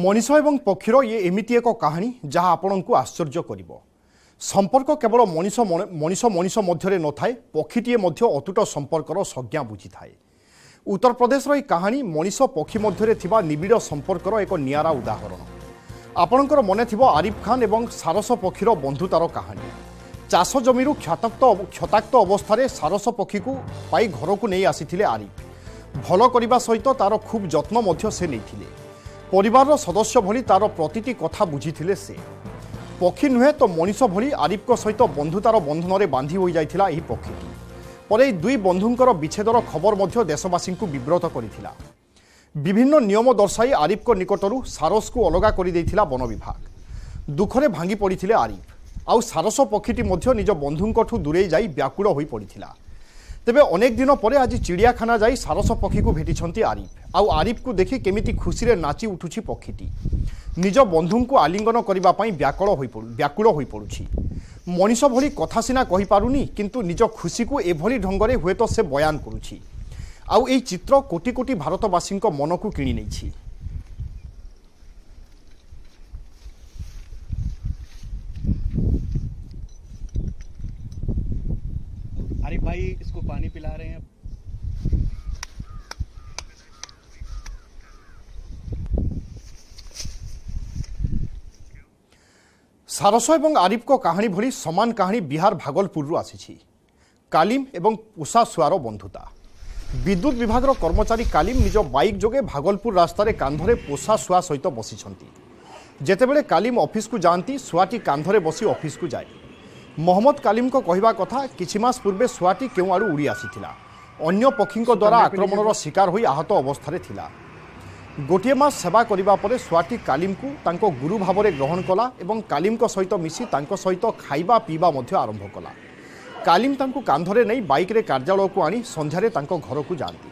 ମଣିଷ ଏବଂ ପକ୍ଷୀର ଇଏ ଏମିତି ଏକ କାହାଣୀ ଯାହା ଆପଣଙ୍କୁ ଆଶ୍ଚର୍ଯ୍ୟ କରିବ ସମ୍ପର୍କ କେବଳ ମଣିଷ ମଣିଷ ମଣିଷ ମଧ୍ୟରେ ନଥାଏ ପକ୍ଷୀଟିଏ ମଧ୍ୟ ଅତୁଟ ସମ୍ପର୍କର ସଂଜ୍ଞା ବୁଝିଥାଏ ଉତ୍ତରପ୍ରଦେଶର ଏହି କାହାଣୀ ମଣିଷ ପକ୍ଷୀ ମଧ୍ୟରେ ଥିବା ନିବିଡ଼ ସମ୍ପର୍କର ଏକ ନିଆରା ଉଦାହରଣ ଆପଣଙ୍କର ମନେଥିବ ଆରିଫ ଖାନ୍ ଏବଂ ସାରସ ପକ୍ଷୀର ବନ୍ଧୁତାର କାହାଣୀ ଚାଷ ଜମିରୁ କ୍ଷତାକ୍ତ କ୍ଷତାକ୍ତ ଅବସ୍ଥାରେ ସାରସ ପକ୍ଷୀକୁ ପାଇ ଘରକୁ ନେଇ ଆସିଥିଲେ ଆରିଫ ଭଲ କରିବା ସହିତ ତା'ର ଖୁବ୍ ଯତ୍ନ ମଧ୍ୟ ସେ ନେଇଥିଲେ পৰিবাৰৰ সদস্য ভৰি তাৰ প্ৰতিটি কথা বুজিলে সি পক্ষী নুহে তো মনিষ ভৰি আৰিফ সৈতে বন্ধুতাৰ বন্ধনৰে বান্ধি হৈ যাই এই পক্ষী পৰে দুই বন্ধুকৰ বিচ্ছেদৰ খবৰ দেশবাসীক বিব্ৰত কৰিছিল বিভিন্ন নিয়ম দৰ্শাই আৰিফ নিকটৰ সাৰসক অলগা কৰি বন বিভাগ দুখৰে ভাঙি পৰিছিল আৰিফ আৰু সাৰস পক্ষীটি নিজ ঠু দূৰেই যাই ব্যাকুল হৈ পৰিছিল ତେବେ ଅନେକ ଦିନ ପରେ ଆଜି ଚିଡ଼ିଆଖାନା ଯାଇ ସାରସ ପକ୍ଷୀକୁ ଭେଟିଛନ୍ତି ଆରିଫ୍ ଆଉ ଆରିଫ୍କୁ ଦେଖି କେମିତି ଖୁସିରେ ନାଚି ଉଠୁଛି ପକ୍ଷୀଟି ନିଜ ବନ୍ଧୁଙ୍କୁ ଆଲିଙ୍ଗନ କରିବା ପାଇଁ ବ୍ୟାକୁଳ ହୋଇପଡ଼ୁ ବ୍ୟାକୁଳ ହୋଇପଡ଼ୁଛି ମଣିଷ ଭଳି କଥା ସିନା କହିପାରୁନି କିନ୍ତୁ ନିଜ ଖୁସିକୁ ଏଭଳି ଢଙ୍ଗରେ ହୁଏତ ସେ ବୟାନ କରୁଛି ଆଉ ଏଇ ଚିତ୍ର କୋଟି କୋଟି ଭାରତବାସୀଙ୍କ ମନକୁ କିଣି ନେଇଛି भाई इसको पानी पिला रहे हैं সারস এবং আরিফ কাহিনী ভি সমান কাহিনী বিহার ভাগলপুর আসিছি কালিম এবং উষা শুয়ার বন্ধুতা বিদ্যুৎ বিভাগ কর্মচারী কালিম নিজ বাইক যোগে ভাগলপুর রাস্তার কান্ধরে পোষা শুয়া সহ বসিছেন যেতবে কালিম অফিসক যাতে শুয়াটি কান্ধরে বসি অফিসক যায় ମହମ୍ମଦ କାଲିମଙ୍କ କହିବା କଥା କିଛି ମାସ ପୂର୍ବେ ଶୁଆଟି କେଉଁ ଆଡ଼ୁ ଉଡ଼ି ଆସିଥିଲା ଅନ୍ୟ ପକ୍ଷୀଙ୍କ ଦ୍ୱାରା ଆକ୍ରମଣର ଶିକାର ହୋଇ ଆହତ ଅବସ୍ଥାରେ ଥିଲା ଗୋଟିଏ ମାସ ସେବା କରିବା ପରେ ଶୁଆଟି କାଲିମକୁ ତାଙ୍କ ଗୁରୁ ଭାବରେ ଗ୍ରହଣ କଲା ଏବଂ କାଲିମଙ୍କ ସହିତ ମିଶି ତାଙ୍କ ସହିତ ଖାଇବା ପିଇବା ମଧ୍ୟ ଆରମ୍ଭ କଲା କାଲିମ ତାଙ୍କୁ କାନ୍ଧରେ ନେଇ ବାଇକ୍ରେ କାର୍ଯ୍ୟାଳୟକୁ ଆଣି ସନ୍ଧ୍ୟାରେ ତାଙ୍କ ଘରକୁ ଯାଆନ୍ତି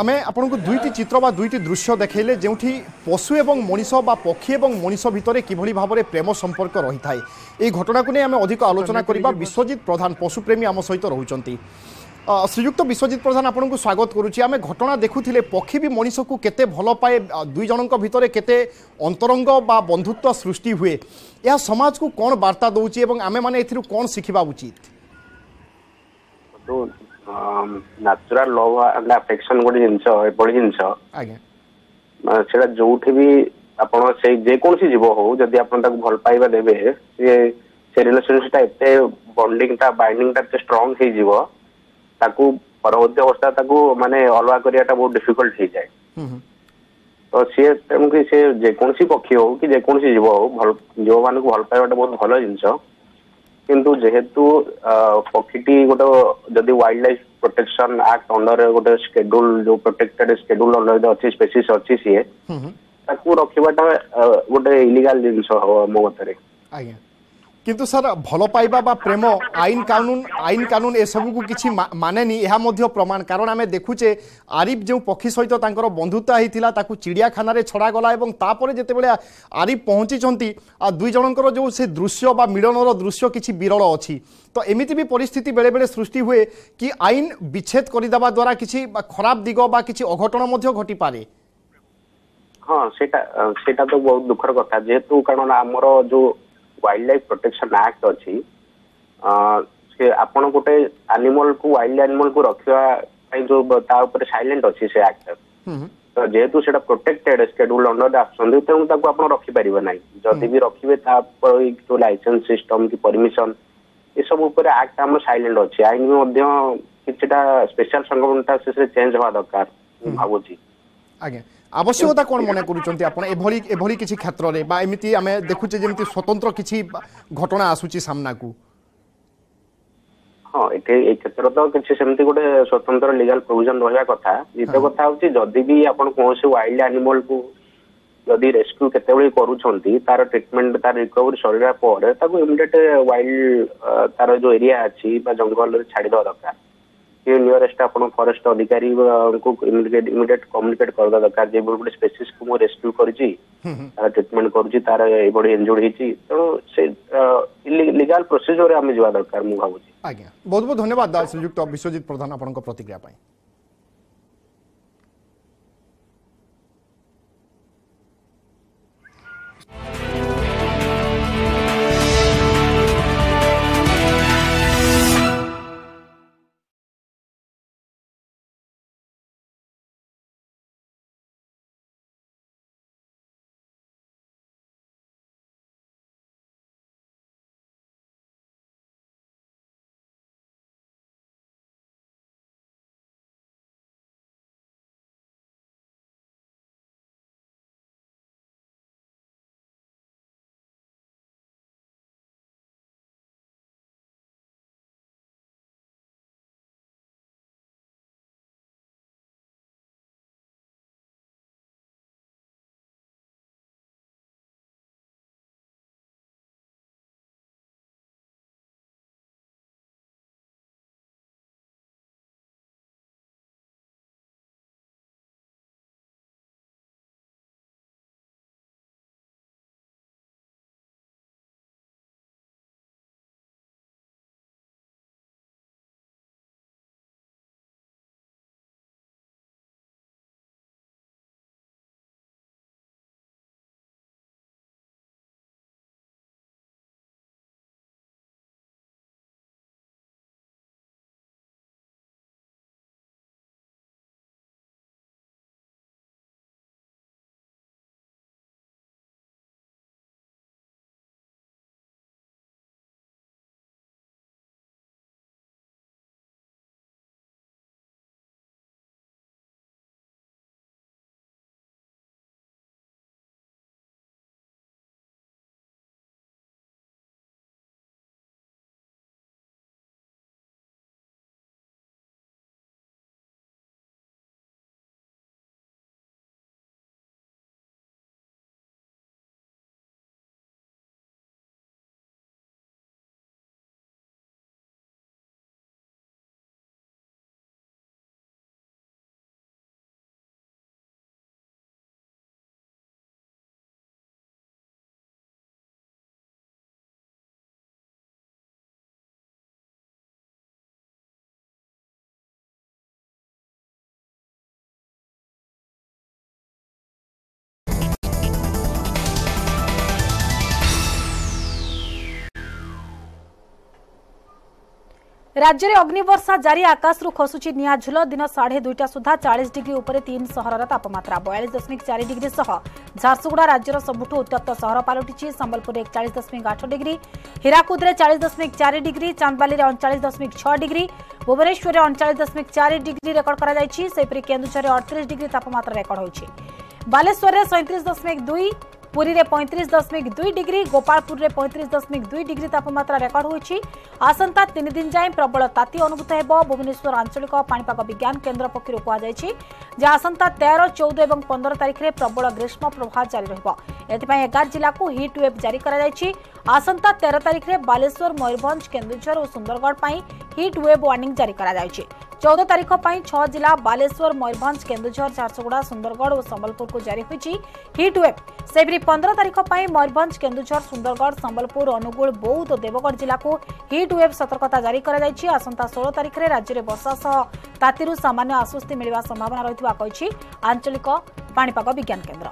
আমি আপনার দুইটি চিত্র বা দুইটি দৃশ্য দেখাইলে যেটি পশু এবং মনিষ বা পক্ষী এবং মনিষ ভিতরে কিভাবে ভাবে প্রেম সম্পর্ক রহি থাকে এই ঘটনাকে নিয়ে আমি অধিক আলোচনা করা বিশ্বজিৎ প্রধান পশুপ্রেমী আম সহ রয়েছেন শ্রীযুক্ত বিশ্বজিৎ প্রধান আপনার স্বাগত করুছি আমি ঘটনা দেখুলে পক্ষী বি মনিষকু কেতে ভাল পায়ে দুই জনক ভিতরে কেতে অন্তরঙ্গ বা বন্ধুত্ব সৃষ্টি হুয়ে এ সমাজকু কোণ বার্তা দৌছি এবং আমি মানে এর কোণ শিখিবা উচিত ନ୍ୟାଚୁରାଲ ଲଭ୍ ଆଣ୍ଡ ଆଫେକ୍ସନ ଗୋଟେ ଜିନିଷ ଏଭଳି ଜିନିଷ ସେଟା ଯୋଉଠି ବି ଆପଣ ସେଇ ଯେକୌଣସି ଜୀବ ହଉ ଯଦି ଆପଣ ତାକୁ ଭଲ ପାଇବା ଦେବେ ସିଏ ସେ ରିଲେସନସିପଟା ଏତେ ବଣ୍ଡିଂଟା ବାଇଣ୍ଡିଂଟା ଏତେ ଷ୍ଟ୍ରଙ୍ଗ ହେଇଯିବ ତାକୁ ପରବର୍ତ୍ତୀ ଅବସ୍ଥା ତାକୁ ମାନେ ଅଲଗା କରିବାଟା ବହୁତ ଡିଫିକଲ୍ଟ ହେଇଯାଏ ତ ସିଏ ତେଣୁକି ସିଏ ଯେକୌଣସି ପକ୍ଷୀ ହଉ କି ଯେକୌଣସି ଜୀବ ହଉ ଭଲ ଜୀବମାନଙ୍କୁ ଭଲ ପାଇବାଟା ବହୁତ ଭଲ ଜିନିଷ କିନ୍ତୁ ଯେହେତୁ ପକ୍ଷୀଟି ଗୋଟେ ଯଦି wildlife protection act under गोटे स्केड्यूल जो प्रोटेक्टेड स्केड्यूल अंडर अच्छे स्पेसीस अच्छे सीए रखा गोटे इलिगल जिन हम मो मतरे কিন্তু ସାର୍ ଭଲ ପାଇବା ବା ପ୍ରେମ ଆଇନ କାନୁନ ଆଇନ କାନୁନ ଏସବୁକୁ କିଛି ମାନେନି ଏହା ମଧ୍ୟ ପ୍ରମାଣ କାରଣ ଆମେ ଦେଖୁଛେ ଆରିଫ ଯେଉଁ ପକ୍ଷୀ ସହିତ ତାଙ୍କର ବନ୍ଧୁତା ହେଇଥିଲା ତାକୁ ଚିଡ଼ିଆଖାନାରେ ଛଡ଼ାଗଲା ଏବଂ ତାପରେ ଯେତେବେଳେ ଆରିଫ ପହଞ୍ଚିଛନ୍ତି ଦୁଇ ଜଣଙ୍କର ଯେଉଁ ସେ ଦୃଶ୍ୟ ବା ମିଳନର ଦୃଶ୍ୟ କିଛି ବିରଳ ଅଛି ତ ଏମିତି ବି ପରିସ୍ଥିତି ବେଳେବେଳେ ସୃଷ୍ଟି ହୁଏ କି ଆଇନ ବିଚ୍ଛେଦ କରିଦେବା ଦ୍ୱାରା କିଛି ଖରାପ ଦିଗ ବା କିଛି ଅଘଟଣ ମଧ୍ୟ ଘଟିପାରେ ହଁ ସେଇଟା ସେଇଟା ତ ବହୁତ ଦୁଃଖର କଥା ଯେହେତୁ କାରଣ ଆମର ଯୋଉ ୱାଇଲ୍ଡ ଲାଇଫ୍ ପ୍ରୋଟେକ୍ସନ୍ ଆକ୍ଟ ଅଛି ସେ ଆପଣ ଗୋଟେ ଆନିମଲ୍କୁ ୱାଇଲ୍ଡ ଆନିମଲ୍କୁ ରଖିବା ପାଇଁ ଯୋଉ ତା ଉପରେ ସାଇଲେଣ୍ଟ ଅଛି ସେ ଆକ୍ଟ ତ ଯେହେତୁ ସେଟା ପ୍ରୋଟେକ୍ଟେଡ୍ ସେଡ୍ୟୁଲ ଅଣ୍ଡରରେ ଆସୁଛନ୍ତି ତେଣୁ ତାକୁ ଆପଣ ରଖିପାରିବେ ନାହିଁ ଯଦି ବି ରଖିବେ ତା ଯୋଉ ଲାଇସେନ୍ସ ସିଷ୍ଟମ କି ପରମିସନ ଏସବୁ ଉପରେ ଆକ୍ଟ ଆମର ସାଇଲେଣ୍ଟ ଅଛି ଆଇନ ମଧ୍ୟ କିଛିଟା ସ୍ପେଶାଲ ସଂଗଠନଟା ସେ ଚେଞ୍ଜ ହେବା ଦରକାର ମୁଁ ଭାବୁଛି ଆଜ୍ଞା ଆବଶ୍ୟକତା କ'ଣ ମନେ କରୁଛନ୍ତି ଆପଣ ଏଭଳି ଏଭଳି କିଛି କ୍ଷେତ୍ରରେ ବା ଏମିତି ଆମେ ଦେଖୁଛେ ଯେମିତି ସ୍ୱତନ୍ତ୍ର କିଛି ଘଟଣା ଆସୁଛି ସାମ୍ନାକୁ ହଁ ଏଠି ଏଇ କ୍ଷେତ୍ର ତ କିଛି ସେମିତି ଗୋଟେ ସ୍ୱତନ୍ତ୍ର ଲିଗାଲ ପ୍ରୋଭିଜନ ରହିବା କଥା ଦ୍ୱିତୀୟ କଥା ହଉଛି ଯଦି ବି ଆପଣ କୌଣସି ୱାଇଲ୍ଡ ଆନିମଲକୁ ଯଦି ରେସ୍କ୍ୟୁ କେତେବେଳେ କରୁଛନ୍ତି ତାର ଟ୍ରିଟମେଣ୍ଟ ତାର ରିକଭରି ସରିଲା ପରେ ତାକୁ ଇମିଡିଏଟ୍ ୱାଇଲ୍ଡ ତାର ଯୋଉ ଏରିଆ ଅଛି ବା ଜଙ୍ଗଲରେ ଛାଡ଼ିଦେବା ଦରକାର ସିଏ ନିୟରେଷ୍ଟ ଆପଣ ଫରେଷ୍ଟ ଅଧିକାରୀଙ୍କୁ ଇମିଡିଏଟ କମ୍ୟୁନିକେଟ କରିବା ଦରକାର ଯେ ଗୋଟେ ସ୍ପେସିସ୍କୁ ମୁଁ ରେସ୍କ୍ୟୁ କରିଛି ତାର ଟ୍ରିଟମେଣ୍ଟ କରୁଛି ତାର ଏଭଳି ଇଞ୍ଜୁର୍ଡ ହେଇଛି ତେଣୁ ସେ ଲିଗାଲ ପ୍ରୋସିଜରରେ ଆମେ ଯିବା ଦରକାର ମୁଁ ଭାବୁଛି ଆଜ୍ଞା ବହୁତ ବହୁତ ଧନ୍ୟବାଦ ଶ୍ରୀଯୁକ୍ତ ବିଶ୍ୱଜିତ ପ୍ରଧାନ ଆପଣଙ୍କ ପ୍ରତିକ୍ରିୟା ପାଇଁ রাজ্যের অগ্নিবর্ষা জারি আকাশরু খসুছি নিয়া ঝুল দিন সাড়ে দুইটা সুদ্ধা চাশ ডিগ্রি উপরে তিন সহরর তাপমাত্রা বয়ালিশ দশমিক চারি ডিগ্রি সহ ঝারসুগুড়া রাজ্যর সবুঠু উত্তপ্ত সহর পালটিছি সম্বলপুরে একচাশ দশমিক আট ডিগ্রি হীরাকুদে চাশ দশমিক চারি ডিগ্রি চান্দবালি অনচাশ দশমিক ছ ডিগ্রি ভুবনেশ্বরে অনচাশ দশমিক চারি ডিগ্রি রেকর্ড করা যাইছি সেপরি কেন্দুঝরে অড়তিশ ডিগ্রি তাপমাত্রা রেকর্ড হয়েছে বালেশ্বরের সৈত্রিশ দশমিক দুই পুরীতে পঁয়ত্রিশ দশমিক দুই ডিগ্রি গোপালপুরে পঁয়ত্রিশ দশমিক দুই ডিগ্রি তাপমাত্রা রেকর্ড হয়েছে আসন্তা তিন দিন যায় প্রবল তাতি অনুভূত হব ভুবনেশ্বর আঞ্চলিক পাপাগ বিজ্ঞান কেন্দ্র পক্ষ কুযাই যে আসন্তা তের চৌদ এবং পনেরো তারিখে প্রবল গ্রীষ্ম প্রবাহ জারি রহব এথিপাই এগার জেলাকে হিট ওয়েভ জারি করা আসন্তা তের তারিখে বালেশ্বর ময়ূরভঞ্জ কেন্দুঝর ও সুন্দরগড় হিট ওয়েভ ওয়ার্নিং জারি করা तारीख पर छह जिल्ला बालेश्वर मयूरभ केन्दुझर झारसुगुडा को जारी से पंद्रह तारीख पर मयूरभ केन्दुझर सुंदरगढ़ संबलपुर अनुगुल बौद्ध देवगढ को हिटवेव सतर्कता जारी राज्य में वर्षा सह ताति सामान्य संभावना रही आंचलिक पापाग विज्ञान केन्द्र